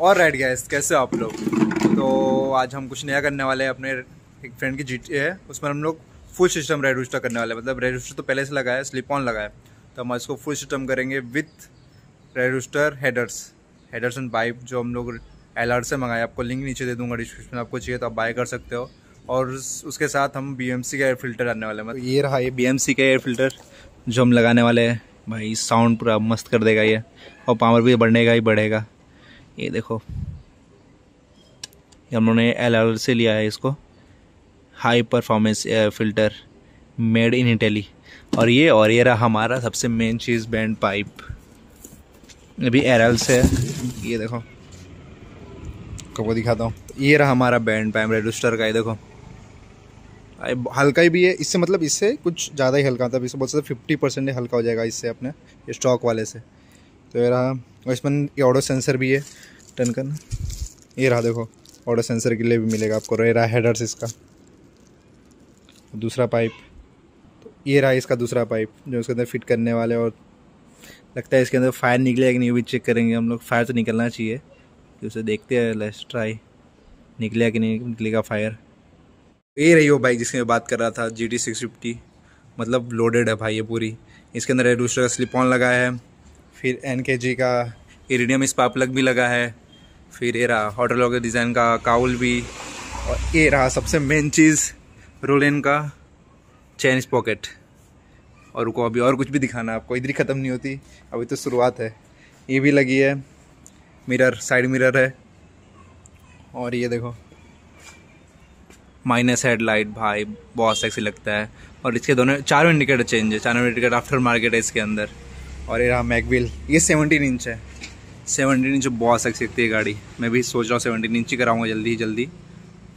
और right gas कैसे हो आप लोग? तो आज हम कुछ नया करने वाले हैं, अपने एक फ्रेंड की जी है, उसमें हम लोग फुल सिस्टम रेड रूस्टर करने वाले हैं। मतलब रेड रूस्टर तो पहले से लगाया है स्लिप ऑन लगाया तो हम इसको फुल सिस्टम करेंगे with red rooster headers headers and pipe जो हम लोग एलआर से मंगाए, आपको लिंक नीचे दे दूँगा डिस्क्रिप्शन में आपको चाहिए तो आप बाय कर सकते हो। और उसके साथ हम बीएमसी का एयर फ़िल्टर आने वाले हैं। मतलब ये रहा ये बीएमसी का एयर फ़िल्टर जो हम लगाने वाले हैं। भाई साउंड पूरा मस्त कर देगा ये। और पावर भी बढ़ेगा ही बढ़ेगा। ये देखो। ये हम लोगों ने एल से लिया है इसको। High performance air filter made in Italy और ये और ये रहा हमारा सबसे मेन चीज़ बैंड पाइप अभी एरल से ये देखो। आपको दिखाता हूँ। ये रहा हमारा बैंड पाइप रजिस्टर का, ये देखो। हल्का ही भी है। इससे मतलब इससे कुछ ज़्यादा ही हल्का था। इससे बहुत ज़्यादा फिफ्टी परसेंट हल्का हो जाएगा इससे अपने स्टॉक वाले से। तो ये रहा। और इसमें ये ऑडो सेंसर भी है टर्न करना। ये रहा देखो ऑडो सेंसर के लिए भी मिलेगा आपको। ये रहा हेडर्स इसका। दूसरा पाइप तो ये रहा इसका दूसरा पाइप जो इसके अंदर फिट करने वाले और लगता है इसके अंदर फायर निकलेगा कि नहीं भी चेक करेंगे हम लोग। फायर तो निकलना चाहिए। कि उसे देखते हैं लेट्स ट्राई निकलेगा कि नहीं, निकलेगा फायर ये रही वो बाइक जिसकी मैं बात कर रहा था जी टी सिक्स फिफ्टी मतलब लोडेड है भाई, ये पूरी। इसके अंदर रेडूस्टर का स्लिप ऑन लगाया है। फिर एन के इरीडियम स्पा प्लग भी लगा है। फिर ये रहा होटल के डिज़ाइन का काउल भी। और ये रहा सबसे मेन चीज़ रोलेन का चैन पॉकेट और रुको, अभी और कुछ भी दिखाना आपको, इधर ही ख़त्म नहीं होती, अभी तो शुरुआत है। ये भी लगी है मिरर साइड मिरर है। और ये देखो माइनस हेड लाइट भाई, बहुत सेक्सी लगता है। और इसके दोनों, चारों इंडिकेटर चेंज है, चारों इंडिकेटर आफ्टर मार्केट है इसके अंदर। और ये रहा मैकविल ये सेवनटीन इंच है। सेवनटीन इंच बहुत सेक्सी लगती है गाड़ी। मैं भी सोच रहा हूँ सेवनटीन इंच ही कराऊँगा जल्दी ही जल्दी।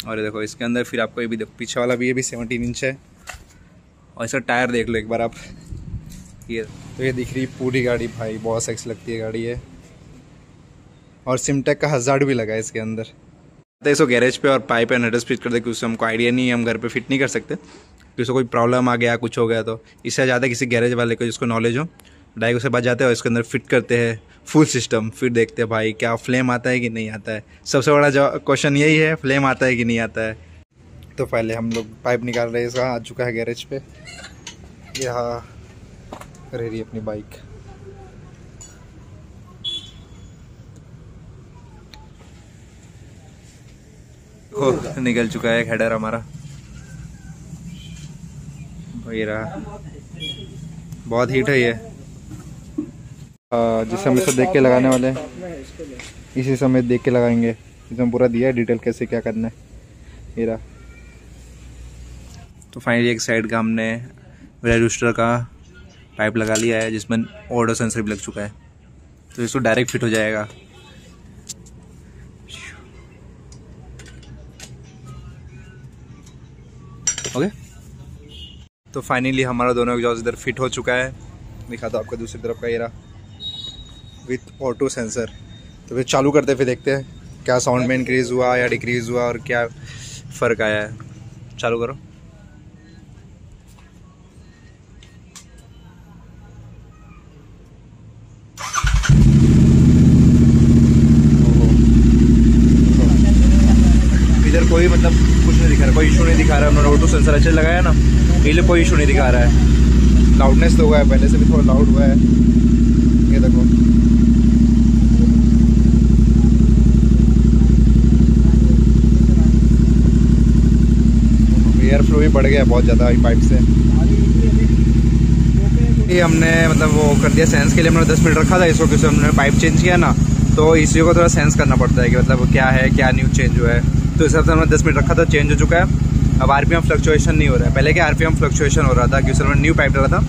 और ये देखो, इसके अंदर फिर आपको ये भी देखो, पीछे वाला भी, ये भी सेवनटीन इंच है। और इसका टायर देख लो एक बार आप। ये तो ये दिख रही पूरी गाड़ी भाई, बहुत सेक्स लगती है गाड़ी है और सिमटेक का हज़ार भी लगा है इसके अंदर। तो इसको गैरेज पे और पाइप एंड हेडर्स फिट कर दे, क्योंकि हमको आइडिया नहीं है, हम घर पे फिट नहीं कर सकते। कि उसको कोई प्रॉब्लम आ गया, कुछ हो गया तो इससे ज़्यादा किसी गैरेज वाले को जिसको नॉलेज हो डाइक उसके बाद जाते हैं और इसके अंदर फिट करते हैं फुल सिस्टम फिर देखते हैं भाई क्या फ्लेम आता है कि नहीं आता है। सबसे बड़ा क्वेश्चन यही है फ्लेम आता है कि नहीं आता है। तो पहले हम लोग पाइप निकाल रहे हैं, इसका आ चुका है गैरेज पे। यहाँ रह रही अपनी बाइक हो, निकल चुका है हेडर हमारा। वही रहा। बहुत हीट है ये। जिसे हम इसे देख के लगाने वाले हैं। इसी समय देख के लगाएँगे। इसमें पूरा दिया है डिटेल कैसे क्या करना है। रहा। तो फाइनली एक साइड का हमने रेजिस्टर का पाइप लगा लिया है, जिसमें ऑर्डर सेंसर भी लग चुका है। तो इसको डायरेक्ट फिट हो जाएगा। ओके तो फाइनली हमारा दोनों एग्जॉस्ट इधर फिट हो चुका है। दिखा दो आपको दूसरी तरफ़ का रहा। विथ ऑटो सेंसर तो फिर चालू करते, फिर देखते हैं क्या साउंड में इंक्रीज़ हुआ या डिक्रीज़ हुआ और क्या फ़र्क आया है। चालू करो। इधर कोई मतलब कुछ नहीं दिखा रहा, कोई इशू नहीं दिखा रहा है उन्होंने ऑटो सेंसर अच्छे लगाया ना इसलिए कोई इशू नहीं दिखा रहा है। लाउडनेस तो हुआ है, पहले से भी थोड़ा लाउड हुआ है। ये देखो। एयर फ्लो भी बढ़ गया बहुत ज़्यादा पाइप से। ये हमने मतलब वो कर दिया सेंस के लिए, हमने दस मिनट रखा था, इसको क्योंकि हमने पाइप चेंज किया ना तो इसी को थोड़ा सेंस करना पड़ता है कि मतलब क्या है, क्या न्यू चेंज हुआ है। तो इस हिसाब से हमने दस मिनट रखा था चेंज हो चुका है। अब आर पी एम फ्लक्चुएशन नहीं हो रहा है। पहले क्या आर फ्लक्चुएशन हो रहा था, क्योंकि हमने न्यू पाइप डाला था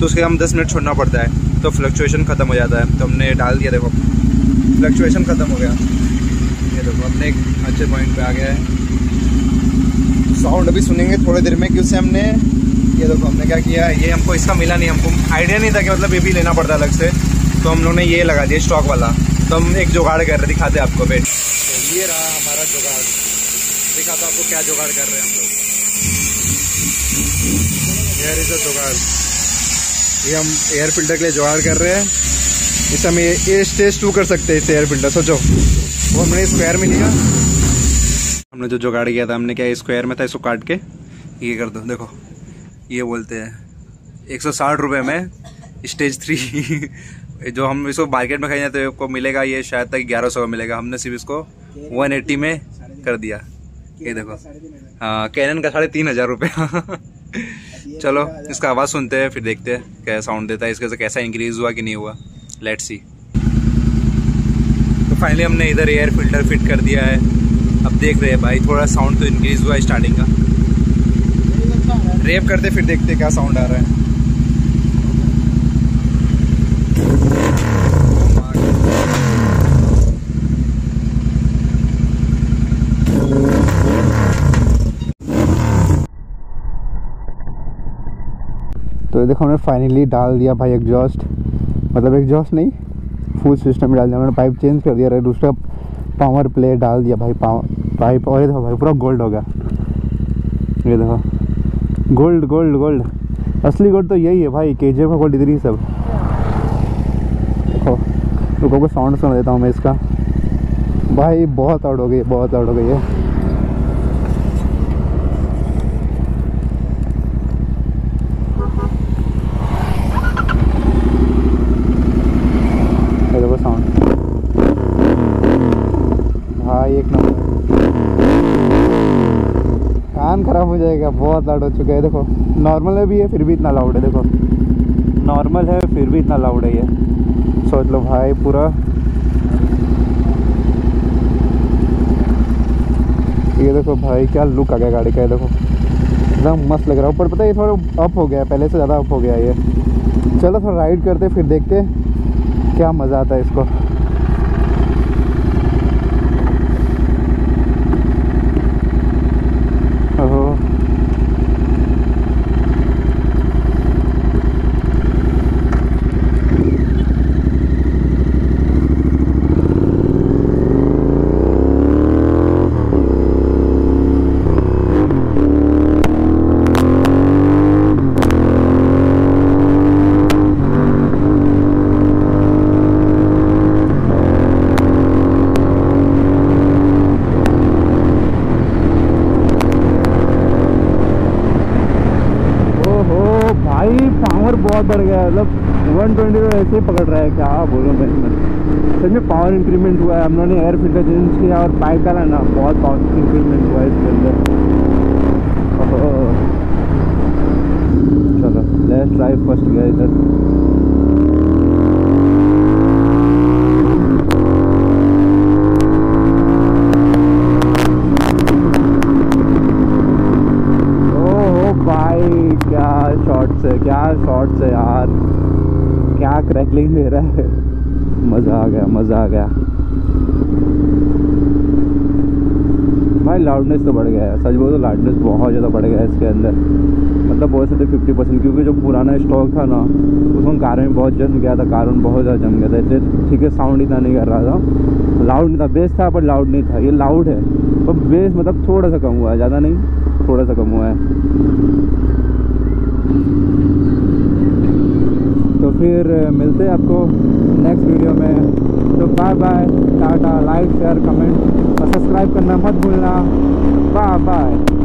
तो उसके हम दस मिनट छोड़ना पड़ता है। तो फ्लक्चुएशन ख़त्म हो जाता है। तो हमने डाल दिया, देखो। फ्लक्चुएशन ख़त्म हो गया। ये देखो हमने एक अच्छे पॉइंट पे आ गया है। साउंड अभी सुनेंगे थोड़ी देर में, क्योंकि हमने ये देखो, हमने क्या किया, ये हमको इसका मिला नहीं, हमको आइडिया नहीं था कि मतलब ये भी लेना पड़ता अलग से। तो हम लोगों ने ये लगा दिया स्टॉक वाला। तो हम एक जुगाड़ कर रहे, दिखाते आपको बेट तो ये रहा हमारा जुगाड़। दिखा तो आपको क्या जुगाड़ कर रहे हैं हम लोग। एयर इज़ जुगाड़। ये हम एयर फ़िल्टर के लिए जुगाड़ कर रहे हैं। इस समय ये स्टेज टू कर सकते हैं, इस एयर फ़िल्टर सोचो। वो हमने स्क्वायर में लिया। हमने जो जुगाड़ किया था हमने क्या स्क्वायर में था इसको काट के? ये कर दो देखो। ये बोलते हैं एक सौ साठ रुपये में स्टेज थ्री जो हम इसको मार्केट में खाई तो आपको मिलेगा ये शायद तक ग्यारह सौ का मिलेगा। हमने सिर्फ़ इसको वन एट्टी में कर दिया। ये देखो। हाँ कैनन का साढ़े तीन हज़ार रुपये चलो इसका आवाज़ सुनते हैं फिर देखते हैं क्या साउंड देता है। इसके से कैसा इंक्रीज़ हुआ कि नहीं हुआ? लेट सी तो फाइनली हमने इधर एयर फ़िल्टर फिट कर दिया है। अब देख रहे हैं भाई, थोड़ा साउंड तो इंक्रीज़ हुआ है स्टार्टिंग का। रेप करते, फिर देखते क्या साउंड आ रहा है। तो ये देखो, हमने फाइनली डाल दिया भाई एग्जॉस्ट मतलब एग्जॉस्ट नहीं फुल सिस्टम में डाल दिया। हमने पाइप चेंज कर दिया। दूसरा पावर प्ले डाल दिया भाई पावर पाइप, और ये देखो भाई, पूरा गोल्ड हो गया। ये देखो, गोल्ड गोल्ड गोल्ड। असली गोल्ड तो यही है भाई के का गोल्ड इधर ही सब। देखो को साउंड सुना देता हूँ मैं इसका। भाई, बहुत आउट हो गई, बहुत आउट हो गई है कान खराब हो जाएगा बहुत लाउड हो चुका है। देखो नॉर्मल है भी है, फिर भी इतना लाउड है, देखो। नॉर्मल है, फिर भी इतना लाउड है ये। सोच लो भाई, पूरा। ये देखो भाई, क्या लुक आ गया गाड़ी का, ये देखो। एकदम मस्त लग रहा है। ऊपर पता है, ये थोड़ा अप हो गया पहले से ज़्यादा अप हो गया ये। चलो थोड़ा राइड करते, फिर देखते। क्या मज़ा आता है इसको। बहुत बढ़ गया मतलब वन ट्वेंटी ऐसे ही पकड़ रहा है, क्या बोलूँ मैं सच में पावर इंक्रीमेंट हुआ है हम लोगों ने एयर फ़िल्टर चेंज किया और पाइप डाला ना, बहुत पावर इंक्रीमेंट हुआ है इसके अंदर। चलो लेट्स ड्राइव फ़र्स्ट गया इधर। क्या शॉट्स है यार? क्या क्रैकलिंग दे रहा है? मज़ा आ गया, मज़ा आ गया। भाई लाउडनेस तो बढ़ गया है। सच बोलो तो लाउडनेस बहुत ज़्यादा बढ़ गया है इसके अंदर। मतलब बहुत से फिफ्टी परसेंट क्योंकि जो पुराना स्टॉक था ना, उसमें कार में बहुत जम गया था कार में बहुत ज़्यादा जम गया था, इसलिए ठीक है साउंड इतना नहीं कर रहा था। लाउड नहीं था बेस था पर लाउड नहीं था। ये लाउड है। पर बेस मतलब थोड़ा सा कम हुआ है, ज़्यादा नहीं, थोड़ा सा कम हुआ है। तो फिर मिलते हैं आपको नेक्स्ट वीडियो में। तो bye bye Tata like share comment और सब्सक्राइब करना मत भूलना। Bye bye